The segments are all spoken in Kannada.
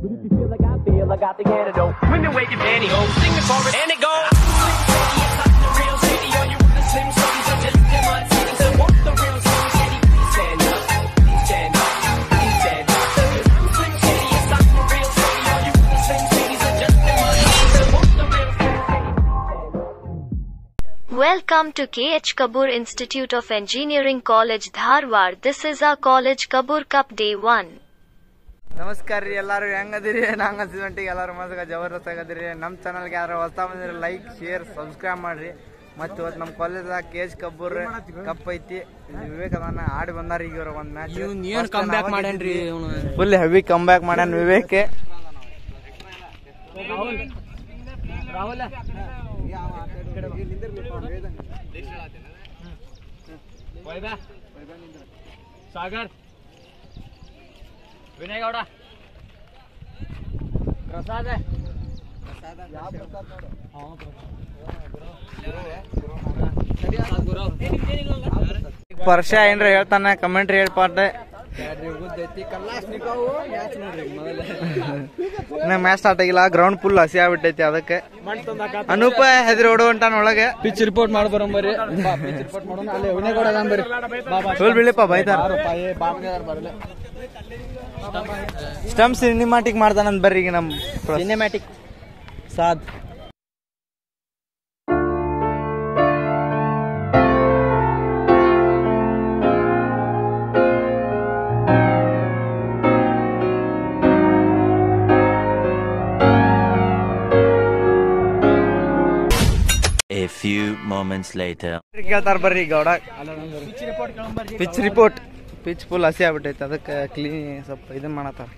But if you feel like I feel, I got the antidote. Women wake your pantyhose, sing the chorus, and it goes. Welcome to KH Kabur Institute of Engineering College Dharwar. This is our College Kabur Cup Day 1. ನಮಸ್ಕಾರ ರೀ ಎಲ್ಲರೂ ಹೆಂಗದಿರಿ ನಂಗೆ ಅನ್ಸಿದಂಟಿಗೆ ಎಲ್ಲರೂ ಮಸ್ಗ ಜಬರ್ದಸ್ತ್ ಆಗದಿರಿ ನಮ್ಮ ಚಾನಲ್ಗೆ ಯಾರು ಹೊಸ ಬಂದಿರಿ ಲೈಕ್ ಶೇರ್ ಸಬ್ಸ್ಕ್ರೈಬ್ ಮಾಡ್ರಿ. ಮತ್ತೆ ಇವತ್ತು ನಮ್ಮ ಕಾಲೇಜ್ದಾಗ ಕೇಜ್ ಕಬ್ಬೂರ್ ಕಪ್ ಐತಿ. ಇಲ್ಲಿ ವಿವೇಕದನ್ನ ಆಡಿ ಬಂದಾರ ಈಗ ಇವ್ರ ಒಂದು ಮ್ಯಾಚ್ ಏನ್ ಕಮ್ ಬ್ಯಾಕ್ ಮಾಡ್ಯಾನ್ರಿ ಇವ್ನು? ಫುಲ್ ಹೆವಿ ಕಮ್ ಬ್ಯಾಕ್ ಮಾಡ್ಯಾನ ವಿವೇಕ್. ಸಾಗರ್. ವಿನಯ್ ಗೌಡ ಪ್ರಸಾದ್ ವರ್ಷ ಏನ್ರ ಹೇಳ್ತಾನೆ? ಕಮೆಂಟ್ರಿ ಹೇಳ್ಪಾರ್ದೆ ಇನ್ನ ಮ್ಯಾಚ್ ಸ್ಟಾರ್ಟ್ ಆಗಿಲ್ಲ ಗ್ರೌಂಡ್ ಫುಲ್ ಹಸಿ ಆಗ್ಬಿಟ್ಟೈತಿ ಅದಕ್ಕೆ. ಅನೂಪ ಹೆದ್ರಿ ಓಡು ಹೊಂಟಾನ ಒಳಗೆ. ಪಿಚ್ ರಿಪೋರ್ಟ್ ಮಾಡಿ ಬರೋಂಬರಿ ಪಿಚ್ ರಿಪೋರ್ಟ್ ಮಾಡೋಣ ಅಲ್ಲಿ ಬರ್ರಿ. ಬಿಳಿಪ್ಪ ಬೈತಾರ. ಸ್ಟಂಪ್ ಸಿನಿಮಾಟಿಕ್ ಮಾಡ್ತಾನಂತ ಬರ್ರಿ ಈಗ ನಮ್ ಸಿನಿಮ್ಯಾಟಿಕ್ ಸಾದ್. A few moments later. ಕೇಳ್ತಾರ ಬರ್ರಿ Gowda. Pitch report pitch full ಹಸಿ ಆಗ್ಬಿಟ್ಟೈತೆ. ಅದಕ್ಕೆ ಕ್ಲೀನ್ ಸ್ವಲ್ಪ ಇದನ್ನ ಮಾಡತ್ತಾರ.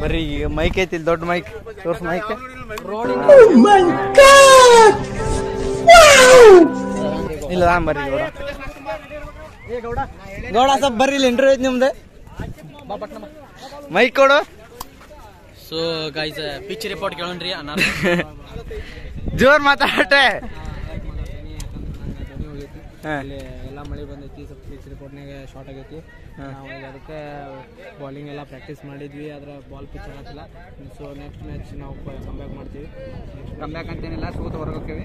ಬರ್ರಿ ಈಗ ಮೈಕ್ ಐತಿ ದೊಡ್ಡ ಮೈಕ್ ತೋರ್ಸ್ ಮೈಕ್ ಇಲ್ಲ ಬರ್ರಿ ಗೌಡ. ಗೌಡ ಸ್ವಲ್ಪ ಬರ್ರಿ ಇಲ್ಲಿ ಇಂಟರ್ವ್ಯೂ ಐತಿ ನಿಮ್ದು. ಮೈಕ್ ಕೊಡು. ಸೊ ಗೈಸ್ ಪಿಚ್ ರಿಪೋರ್ಟ್ ಕೇಳೋಣ್ರಿ ಜೋರ್ ಮಾತಾಡಟ್ಟೆ ಹಾ. ಅಲ್ಲಿ ಎಲ್ಲ ಮಳೆ ಬಂದೈತಿ ಸ್ವಲ್ಪ ಪಿಚ್ ರಿಪೋರ್ಟ್ನಾಗ ಶಾರ್ಟ್ ಆಗೈತಿ. ನಾವು ಅದಕ್ಕೆ ಬಾಲಿಂಗ್ ಎಲ್ಲ ಪ್ರಾಕ್ಟೀಸ್ ಮಾಡಿದ್ವಿ ಆದ್ರೆ ಬಾಲ್ ಪಿಚ್ ಆಗತ್ತಿಲ್ಲ. ಸೊ ನೆಕ್ಸ್ಟ್ ಮ್ಯಾಚ್ ನಾವು ಕಮ್ ಬ್ಯಾಕ್ ಮಾಡ್ತೀವಿ. ಕಮ್ ಬ್ಯಾಕ್ ಅಂತೇನಿಲ್ಲ ಸೋತ ಹೊರಗೆ ಹೋಗ್ತೀವಿ.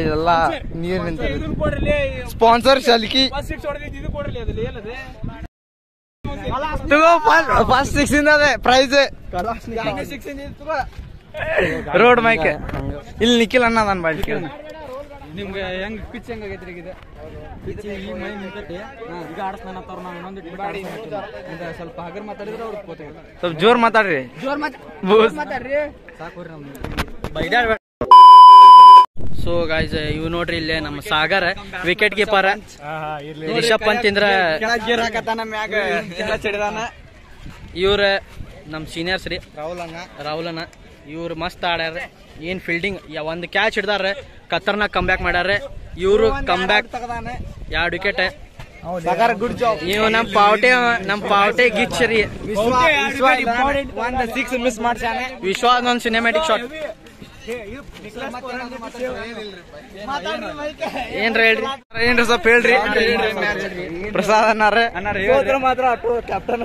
ಇದೆಲ್ಲ ನೀರ್ ನಿಂತ ಸ್ಪಾನ್ಸರ್ ಶಲ್ಕಿ. ಫಸ್ಟ್ ಸಿಕ್ಸ್ ಅದೇ ಪ್ರೈಸ್ ರೋಡ್ ಮೈಕ್. ಇಲ್ಲಿ ನಿಖಿಲ್ ಅಣ್ಣ ನಾನು ನಿಮ್ಗೆ ಹೆಂಗ್ ಪಿಚ್ ಹೆಂಗ್ ಆಗೈತ್ರಿ ಈಗ ಪಿಚ್ ಈ ಮೈ ನಿಂತೈತಿ. ಈಗ ಆಡ್ಸ್ತಾನ ಅಂತವ್ರು ನಾವು ಇನ್ನೊಂದು ಇಟ್ಟು ಸ್ವಲ್ಪ ಹಗರ್ ಮಾತಾಡಿದ್ರೆ ಅವ್ರಿಗೆ ಗೊತ್ತಾಗುತ್ತೆ ಸ್ವಲ್ಪ ಜೋರ್ ಮಾತಾಡ್ರಿ. ಜೋರ್ ಬೂಸ್. ಮಾತಾಡ್ರಿ. ಸಾಕೋರಿ ನಮ್ದು ಸೊ ಗಾಯ್ಸ್ ಇವ್ ನೋಡ್ರಿ ಇಲ್ಲೇ ನಮ್ಮ ಸಾಗರ್ ವಿಕೆಟ್ ಕೀಪರ್ ರಿಷಬ್ ಪಂತ್ ಇಂದ್ರ ಇವ್ರ ನಮ್ ಸೀನಿಯರ್ಸ್ ರೀ. ರಾಹುಲ್ ಅಣ್ಣ. ರಾಹುಲ್ ಅಣ್ಣ. ಇವ್ರು ಮಸ್ತ್ ಆಡ್ಯಾರ. ಏನ್ ಫೀಲ್ಡಿಂಗ್ ಒಂದ್ ಕ್ಯಾಚ್ ಹಿಡ್ದಾರ. ಕತ್ತರ್ನಾಗ ಕಮ್ ಬ್ಯಾಕ್ ಮಾಡ್ಯಾರ ಇವ್ರು ಕಮ್ ಬ್ಯಾಕ್ ತಗದಾನೆ. ಎರಡು ವಿಕೆಟ್ ನೀವು ಗುಡ್ ಜಾಬ್ ಇವ್ ನಮ್ ಪಾವಟೆ ನಮ್ ಪಾವಟೆ ಗಿಚ್ಚರಿ. ವಿಶ್ವಾಸ ಸಿಕ್ಸ್ ಮಿಸ್ ಮಾಡ್ಸಾನೆ ವಿಶ್ವ ಒಂದ್ ಸಿನಿಮ್ಯಾಟಿಕ್ ಶಾಟ್ ಏನ್ರ ಹೇಳ್ರಿ? ಏನ್ರಿ ಸ್ವಲ್ಪ ಹೇಳ್ರಿ? ಪ್ರಸಾದ್ ಅನ್ನಾರ ಮಾತ್ರ ಕ್ಯಾಪ್ಟನ್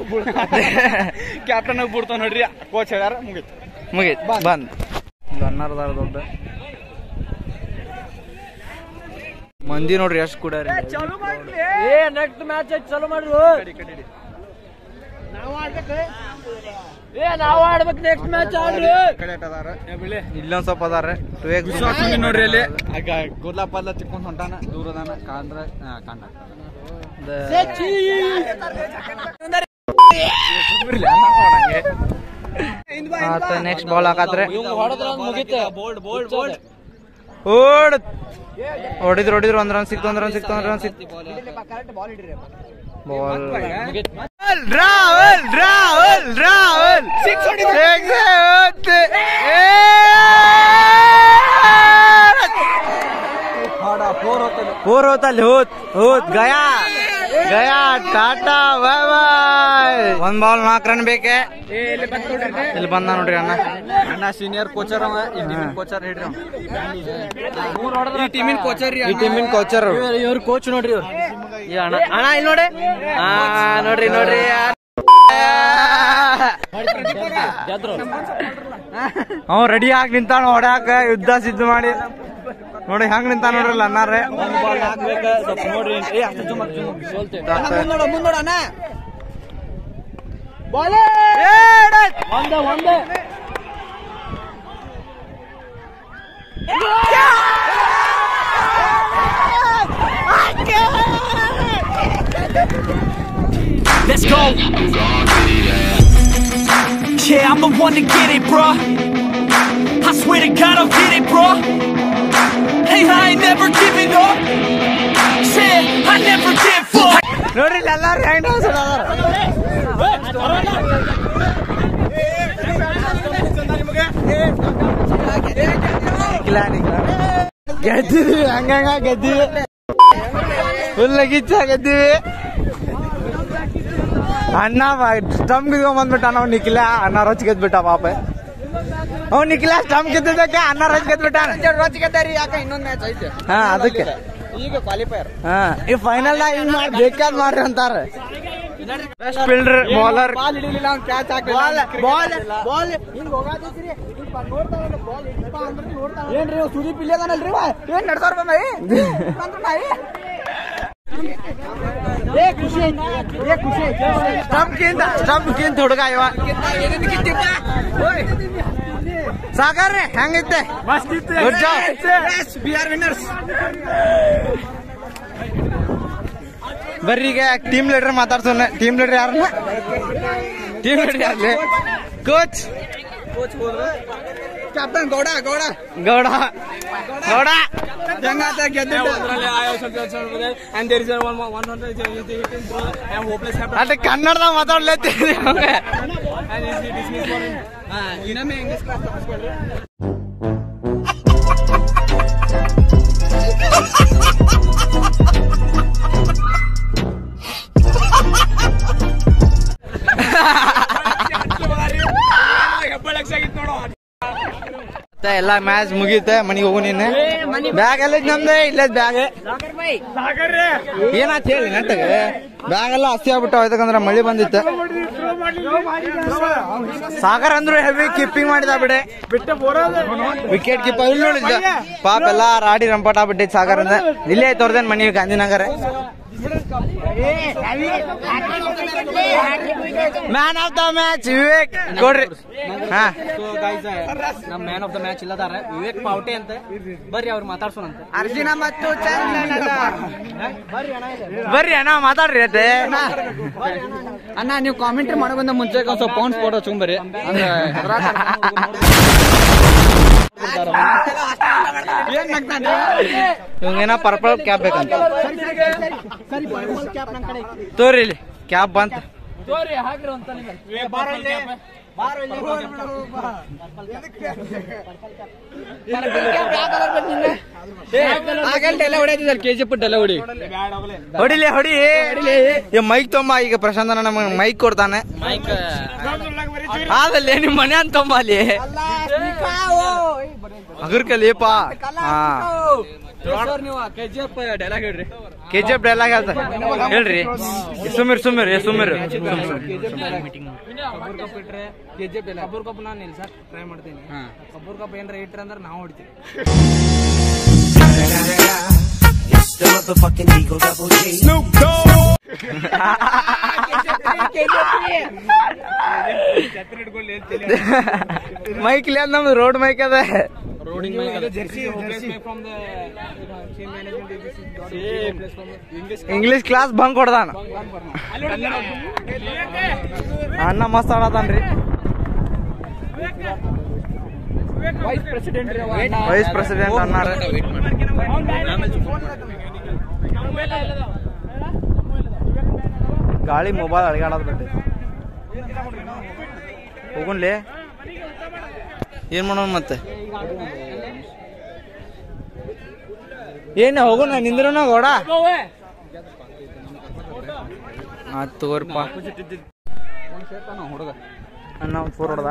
ಕ್ಯಾಪ್ಟನ್ ಬಿಡ್ತಾವ ನೋಡ್ರಿ. ಕೋಚ್ ಹೇಳ್ಯಾರ ಮುಗೀತ್. ಮುಗೀತ್. ಬಂದ್. ಅನ್ನಾರದಾರ ದೊಡ್ಡ. ಮಂದಿ ನೋಡ್ರಿ ಎಷ್ಟು ಕೂಡ ಏ ನೆಕ್ಸ್ಟ್ ಮ್ಯಾಚ್ ಚಲೋ ಮಾಡ್ರಿ. ಏ ನಾವು ಆಡ್ಬೇಕು ನೆಕ್ಸ್ಟ್ ಮ್ಯಾಚ್ ಆಡ್ರಿ. ಇಲ್ಲೊಂದ್ ಸ್ವಲ್ಪ ಅದಾರ ನೋಡ್ರಿ ಅಲ್ಲಿ. ಗುರ್ಲಾ ಪದ್ಲ ಚಿಕ್ಕೊಂಡ್ ಹೊಂಟಾನ ದೂರದಾನ ಕಾಂದ್ರ ಕಾಂಡ. ಆತ ನೆಕ್ಸ್ಟ್ ಬಾಲ್ ಹಾಕತ್ರೆ ಹೊಡೆದ್ರ ಮುಗಿತ. ಬೋಲ್ಡ್ ಬೋಲ್ಡ್ ಬೋಲ್ಡ್ ಓಡ್. ಹೊಡಿದ್ರು ಹೊಡಿದ್ರು ಒಂದ್ ರನ್ ಸಿಕ್ತು ಒಂದ್ ರನ್ ಸಿಕ್ತು ಒಂದ್ ರನ್ ಸಿಕ್ತು ball Rahul Rahul Rahul six four ಹೋತಲ್ಲಿ ಹೋತ್ ಹೋತ್ ಗಯಾ ಗಯಾ ಟಾಟಾ ಬಾಯ್ ಬಾಯ್ ಒಂದ್ ಬಾಲ್ ನಾಲ್ಕು ರನ್ ಬೇಕೆ? ಇಲ್ಲಿ ಬಂದ ನೋಡ್ರಿ ಅಣ್ಣ. ಅಣ್ಣ. ಸೀನಿಯರ್ ಕೋಚರ್ ಅವ ಈ ಟೀಮಿನ ಕೋಚರ್ ಹೇಳ್ರಿ ಈ ಟೀಮಿನ ಕೋಚರ್ ಈ ಟೀಮಿನ ಕೋಚರ್ ಇವ್ರ ಕೋಚ್ ನೋಡ್ರಿ ಇವ್ರು. ಈ ಅಣ್ಣ. ಅಣ್ಣ ಇಲ್ಲಿ ನೋಡಿ ಆ ನೋಡ್ರಿ ನೋಡ್ರಿ. ಅವ್ ರೆಡಿ ಆಗಿ ನಿಂತಾನ ಹೊಡ್ಯಾಕ ಯುದ್ಧ ಸಿದ್ಧ ಮಾಡಿ. ನೋಡಿ ಹೆಂಗ್ ನಿಂತ ನೋಡ್ರಲ್ಲ ಅನ್ನಾರೆ ಅಣ್ಣ ಒಂದೇ ಒಂದೇ Let's go. Yeah, I'm the one to get it, bro. I swear to God, I'll get it, bro. Hey, I ain't never giving up. Said I never give up. ನೋಡ್ರಿ ಇಲ್ಲಿ ಎಲ್ಲಾರು ಹೆಂಗ್ dance ಆಡೋದಾರ. ನಿಖಿಲ, ನಿಖಿಲ. ಗೆದ್ದಿವಿ ಹಂಗಂಗ ಗೆದ್ದಿವಿ ಫುಲ್ ಗಿಚ್ಚ ಗೆದ್ದಿವಿ ಅಣ್ಣ ಸ್ಟಂಪ್ ಗಿದ್ಕೊಂಡ್ ನಾವು ನಿಖಿಲ. ಅಣ್ಣ ರಚ್ ಗೆದ್ಬಿಟ್ಟ ಪಾಪ. ಅವ್ ನಿಖಿಲ ಸ್ಟಂಪ್ ಗೆದ್ದಿದ್ದಕ್ಕೆ ಅಣ್ಣ ರಚ್ ಗೆದ್ಬಿಟ್ಟ ರಚ್ ಗೆದ್ದಾರಿ ಯಾಕೆ ಇನ್ನೊಂದ್ ಮ್ಯಾಚ್ ಐತೆ? ಹಾ ಅದಕ್ಕೆ. ಈಗ ಕ್ವಾಲಿಫೈಯರ್ ಹಾ ಈ ಫೈನಲ್ ಹಿಂಗ್ ಮಾಡಿ ಬೇಕಾದ್ ಮಾಡ್ರಿ ಅಂತಾರ. ಬೆಸ್ಟ್ ಫೀಲ್ಡರ್ ಬೌಲರ್ ಬಾಲ್ ಹಿಡಿಲಿಲ್ಲ ಅವ್ನ್ ಕ್ಯಾಚ್ ಬಾಲ್ ಬಾಲ್ ಬಾಲ್ ಹಿಂಗ್ ಹೋಗಾತೈತ್ರಿ ಬಾಲ್ ಏನ್ರಿ ಇವ್ ಸುದೀಪ್ ಇಲ್ಲೇ ಅದಾನಲ್ರಿ ಇವ? ಏನ್ ನಡ್ಸಾರ ಬಂದ ಏ ಖುಷಿ ಐತಿ ಏ ಖುಷಿ ಐತಿ ಸ್ಟಂಪ್ ಕಿಂತ ಸ್ಟಂಪ್ ಕಿಂತ ಹುಡುಗ ಇವ ಸಾಗರ್ ರೀ ಹೆಂಗೈತೆ good job be our winners ಬರ್ರಿ ಈಗ ಟೀಮ್ ಲೀಡರ್ ಮಾತಾಡ್ಸೋಣ ಟೀಮ್ ಲೀಡರ್ ಯಾರನ್ನ ಟೀಮ್ ಲೀಡರ್ ಯಾರ್ಲಿ ಕೋಚ್ ಕ್ಯಾಪ್ಟನ್ ಗೌಡ ಗೌಡ ಗೌಡ ಗೌಡ ಹೆಂಗಾತ ಗೆದ್ದಿದ್ದ and there is a one one hundred and hopeless captain ಅದೇ ಕನ್ನಡದ ಹಂಗೆ and is dismissed for him ಮತ್ತೆ ಎಲ್ಲ ಮ್ಯಾಚ್ ಮುಗೀತೆ ಮನೆಗೆ ಹೋಗು ನೀನು ಬ್ಯಾಗ್ ಎಲ್ಲ ನಮ್ದೆ ಇಲ್ಲ ಬ್ಯಾಗ್ ಏನಾಯ್ತು ಹೇಳಿ ನೆಟ್ಟಗೆ ಬ್ಯಾಗ್ ಎಲ್ಲ ಹಸಿ ಆಗ್ಬಿಟ್ಟು ಯಾಕಂದ್ರೆ ಮಳೆ ಬಂದಿತ್ತು. ಸಾಗರ್ ಅಂದ್ರು ಹೆವಿ ಕೀಪಿಂಗ್ ಮಾಡಿದ ಬಿಡೆ. ವಿಕೆಟ್ ಕೀಪರ್ ಇಲ್ಲಿ. ನೋಡಿದ್ದ ಪಾಪ ಎಲ್ಲ ರಾಡಿ ರಂಪಾಟ ಆಗ್ಬಿಟ್ಟೈತಿ ಸಾಗರ್ ಅಂದ್ರೆ. ಇಲ್ಲೇ. ತೋರ್ದೇನ್ ಮನಿ Gandhinagar. Man of the match Vivek ಕೊಡ್ರಿ ನಮ್ಮ ಮ್ಯಾನ್ ಆಫ್ ದ ಮ್ಯಾಚ್ ಇಲ್ಲದಾರ. ವಿವೇಕ್ ಪಾವಟೆ ಅಂತ. ಬರ್ರಿ ಅವ್ರು ಮಾತಾಡ್ಸೋಣ ಅರ್ಜುನ ಮತ್ತು ಬರ್ರಿ ಅಣ್ಣ ಮಾತಾಡ್ರಿ ಅತ್ತೆ. ಅಣ್ಣ. ನೀವು ಕಾಮೆಂಟ್ರಿ ಬಂದ ಮುಂಚೆ ಒಂದ್ ಸ್ವಲ್ಪ ಪೌಂಡ್ಸ್ ಫೋಟೋ ಚುಂಬರಿ ಅಂದ್ರೆ ಇವಂಗೇನ ಪರ್ಪಲ್ ಕ್ಯಾಬ್ ಬೇಕಂತ. ತೋರಿ ಇಲ್ಲಿ ಕ್ಯಾಪ್ ಬಂತ. ಎಲ್ಲ ಹೊಡೆದಿದ್ದಾರೆ ಕೆ ಜಿ ಪುಟ್ ಎಲ್ಲ ಹೊಡಿ. ಹೊಡಿಲಿ ಹೊಡಿ. ಈ ಮೈಕ್ ತೊಂಬ ಈಗ ಪ್ರಶಾಂತ ನಮಗೆ ಮೈಕ್ ಕೊಡ್ತಾನೆ. ಮೈಕ್ ಆದಲ್ಲಿ ನಿಮ್ ಮನೆ ಅಂತ ತೊಂಬ ಅಲ್ಲಿ. ಎಫ್ ಡೈಲಾಗ್ ಹೇಳ್ರಿ. ಕೆ ಜಿ ಎಫ್ ಡೈಲಾಗ್ ಹೇಳ್ತ ಹೇಳ್ರಿ. ಸುಮಿರ್ ಸುಮಿರ್ ಸುಮೀರ್ ಸುಮಿರ್ ಕಬ್ಬೂರ್ ಕಪ್ ಇಟ್ರೆ K G F Kabbur cup ನಾನು ಇಲ್ಲ ಸರ್ ಟ್ರೈ ಮಾಡ್ತೀನಿ. ಕಬ್ಬೂರ್ ಕಪ್ ಏನ್ರ ಇಟ್ರ ಅಂದ್ರೆ ನಾವು ಹೊಡಿತೀವಿ. ಮೈಕ್ ಇಲ್ಲ ನಮ್ದು ರೋಡ್ ಮೈಕ್ ಅದ. ಇಂಗ್ಲಿಷ್ ಕ್ಲಾಸ್ ಬಂಕ್ ಕೊಡ್ದಾನ. ಅಣ್ಣ ಮಸ್ತ್ ಆಡತಾನ್ರಿ. ವೈಸ್ ಪ್ರೆಸಿಡೆಂಟ್ ವೈಸ್ ಪ್ರೆಸಿಡೆಂಟ್ ಅನ್ನಾರ ಗಾಳಿ ಮೊಬೈಲ್ ಅಡಗಾಡೋದು ಬಿಟ್ಟು ಹೋಗುನ್ಲಿ ಏನ್ ಮಾಡೋಣ ಮತ್ತೆ? ಏನ ಹೋಗೋಣ ನಿಂದ್ರ ಗೋಡ? ತಗೋರಿಪ್ಪ ಹುಡುಗ ಅಣ್ಣ ಫೋರ್ ಹೊಡೆದ.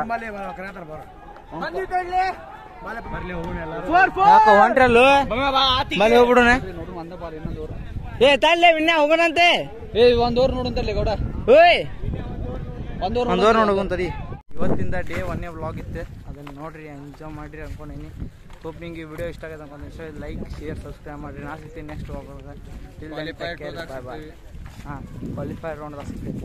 ಹೊಂಟ್ರಲ್ಲು? ಬಲ್ಲಿ ಹೋಗ್ಬಿಡೋಣ. ಏ ತಲ್ಲೇ ವಿನ್ಯ ಹೋಗೋಣಂತೆ. ಏ ಒಂದೂರ್ ನೋಡಂತಲ್ಲಿ ಗೌಡ. ಓಯ್. ಒಂದೂರ್ ಒಂದೂರ್ ನೋಡೋಗುಂತದಿ ಇವತ್ತಿಂದ ಡೇ ಒನ್ನೇ ವ್ಲಾಗ್ ಇತ್ತು. ಅದನ್ನ ನೋಡ್ರಿ ಎಂಜಾಯ್ ಮಾಡಿರಿ ಅನ್ಕೊಂಡೀನಿ. ಹೋಪ್ ನಿಂಗೆ ಈ ವಿಡಿಯೋ ಇಷ್ಟ ಆಗೈತೆ ಅನ್ಕೊಂಡು ಇಷ್ಟ ಲೈಕ್ ಶೇರ್ ಸಬ್ಸ್ಕ್ರೈಬ್ ಮಾಡಿರಿ. ನಾ ಸಿಗ್ತೀನಿ ನೆಕ್ಸ್ಟ್ ಬಾಯ್ ಹಾಂ ಕ್ವಾಲಿಫೈ ರೌಂಡ್ ಸಿಗ್ತೀನಿ.